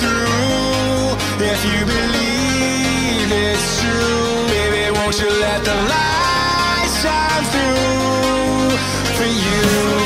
through. If you believe it's true, baby, won't you let the light shine through for you, for you,